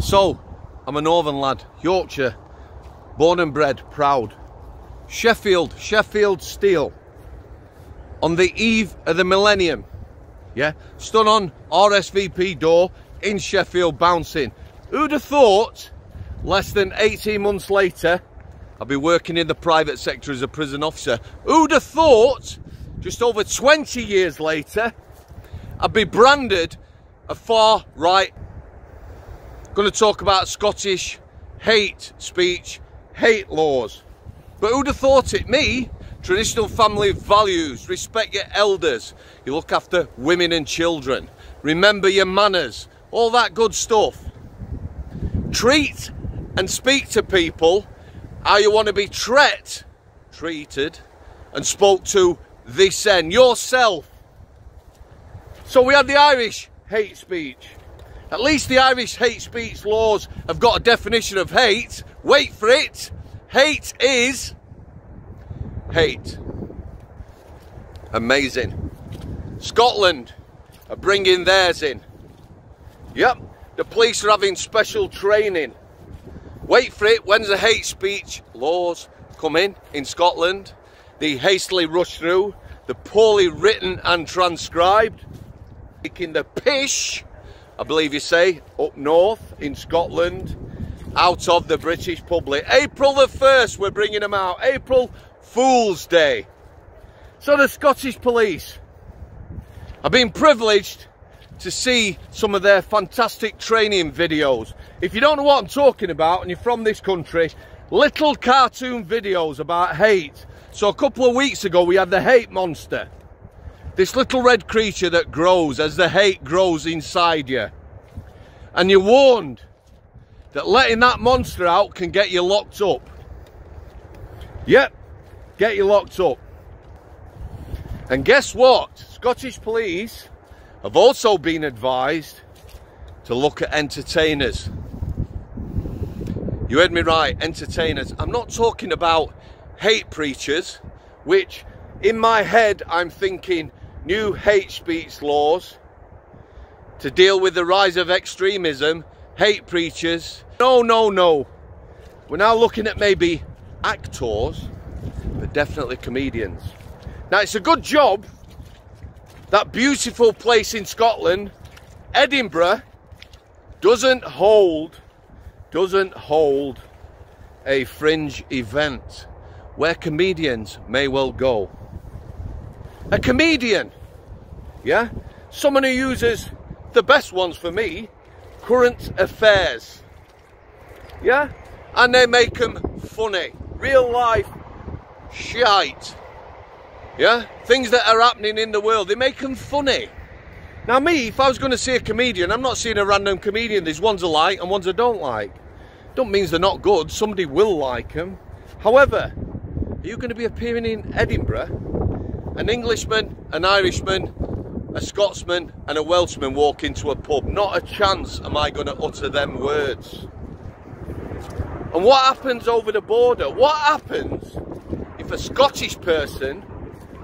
So, I'm a northern lad, Yorkshire, born and bred, proud. Sheffield, Sheffield Steel. On the eve of the millennium, yeah, stood on RSVP door in Sheffield bouncing. Who'd have thought less than 18 months later, I'd be working in the private sector as a prison officer. Who'd have thought just over 20 years later, I'd be branded a far right. Going to talk about Scottish hate speech, hate laws. But who'd have thought it? Me? Traditional family values, respect your elders, you look after women and children, remember your manners, all that good stuff. Treat and speak to people how you want to be treat, treated and spoke to this end, yourself. So we had the Irish hate speech. At least the Irish hate speech laws have got a definition of hate. Wait for it. Hate is hate. Amazing. Scotland are bringing theirs in. Yep, the police are having special training. Wait for it, when's the hate speech laws come in in Scotland? They hastily rush through, the poorly written and transcribed, taking the pish, I believe you say, up north in Scotland, out of the British public. April the 1st, we're bringing them out. April Fool's Day. So the Scottish Police, I've been privileged to see some of their fantastic training videos. If you don't know what I'm talking about and you're from this country, little cartoon videos about hate. So a couple of weeks ago we had the hate monster. This little red creature that grows as the hate grows inside you. And you're warned that letting that monster out can get you locked up. Yep, get you locked up. And guess what? Scottish police have also been advised to look at entertainers. You heard me right, entertainers. I'm not talking about hate preachers, which in my head I'm thinking new hate speech laws to deal with the rise of extremism, hate preachers. No, no, no. We're now looking at maybe actors but definitely comedians. Now, it's a good job, that beautiful place in Scotland, Edinburgh, doesn't hold, doesn't hold a fringe event where comedians may well go. A comedian, yeah? Someone who uses the best ones for me, current affairs, yeah? And they make them funny, real life shite. Yeah? Things that are happening in the world, they make them funny. Now me, if I was going to see a comedian, I'm not seeing a random comedian. There's ones I like and ones I don't like. Don't mean they're not good. Somebody will like them. However, are you going to be appearing in Edinburgh? An Englishman, an Irishman, a Scotsman and a Welshman walk into a pub. Not a chance am I going to utter them words. And what happens over the border? What happens if a Scottish person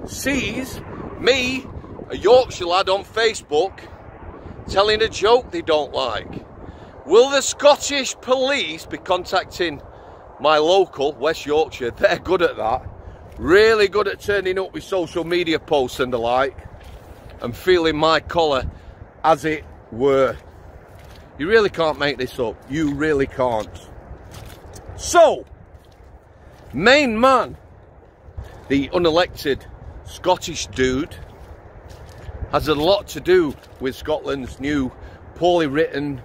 sees me, a Yorkshire lad on Facebook, telling a joke they don't like, will the Scottish police be contacting my local, West Yorkshire? They're good at that. Really good at turning up with social media posts and the like and feeling my collar as it were. You really can't make this up. You really can't. So, main man the unelected Scottish dude has a lot to do with Scotland's new poorly written,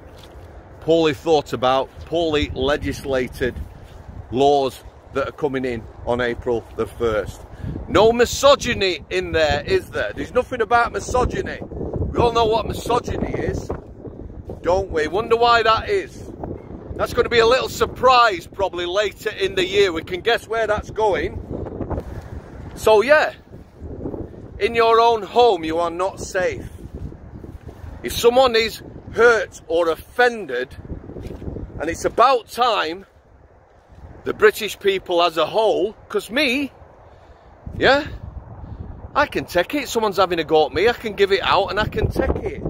poorly thought about, poorly legislated laws that are coming in on April the 1st. No misogyny in there, is there? There's nothing about misogyny. We all know what misogyny is, don't we? Wonder why that is. That's going to be a little surprise probably later in the year. We can guess where that's going. So yeah, in your own home you are not safe. If someone is hurt or offended, and it's about time the British people as a whole, because me, yeah, I can take it. Someone's having a go at me, I can give it out and I can take it.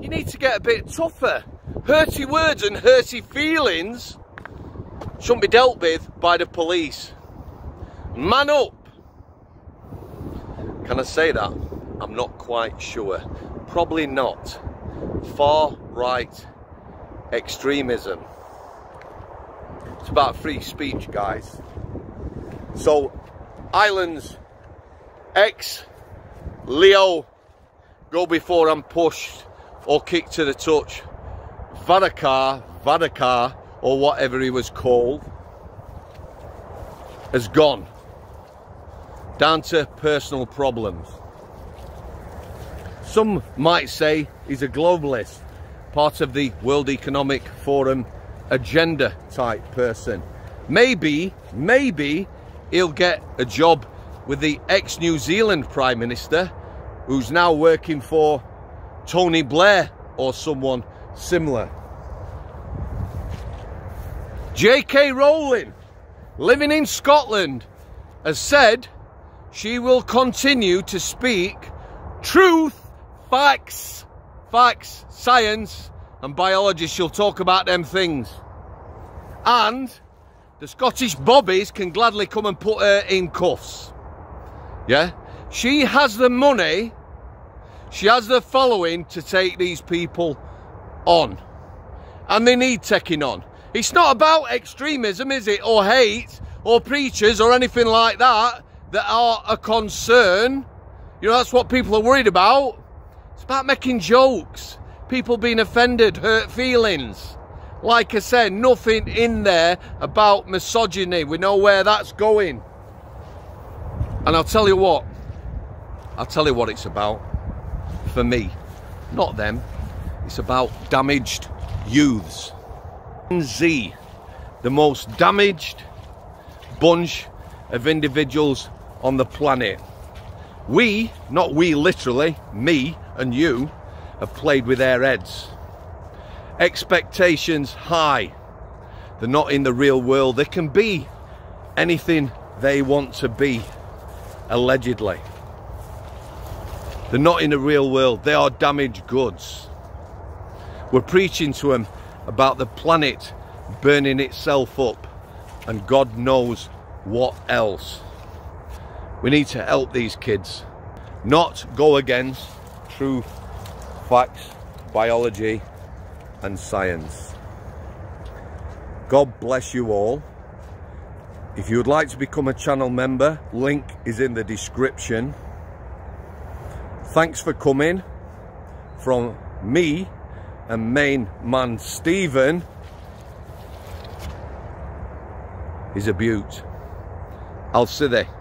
You need to get a bit tougher hurty words and hurty feelings shouldn't be dealt with by the police. Man up! Can I say that? I'm not quite sure. Probably not. Far right extremism. About free speech, guys. So, Ireland's, ex Leo go before I'm pushed or kicked to the touch. Varadkar, Varadkar, or whatever he was called, has gone down to personal problems. Some might say he's a globalist, part of the World Economic Forum agenda type person. Maybe, maybe he'll get a job with the ex-New Zealand Prime Minister who's now working for Tony Blair or someone similar. J.K. Rowling, living in Scotland, has said she will continue to speak truth, facts, facts, science and biologists She'll talk about them things. And the Scottish bobbies can gladly come and put her in cuffs. Yeah? She has the money, she has the following to take these people on. And they need taking on. It's not about extremism, is it? Or hate, or preachers, or anything like that, that are a concern. You know, that's what people are worried about. It's about making jokes. People being offended, hurt feelings. Like I said, nothing in there about misogyny. We know where that's going. And I'll tell you what, I'll tell you what it's about for me, not them. It's about damaged youths. Z, the most damaged bunch of individuals on the planet. We, not we literally, me and you, have played with their heads. Expectations high. They're not in the real world. They can be anything they want to be allegedly. They're not in the real world, they are damaged goods. We're preaching to them about the planet burning itself up and God knows what else. We need to help these kids, not go against truth, facts, biology and science. God bless you all. If you would like to become a channel member, link is in the description. Thanks for coming from me and main man Stephen is a beaut. I'll see there.